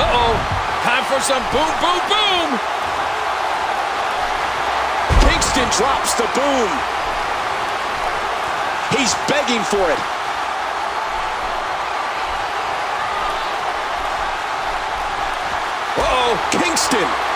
Uh-oh. Time for some boom, boom, boom. Kingston drops the boom. He's begging for it. Uh-oh. Kingston.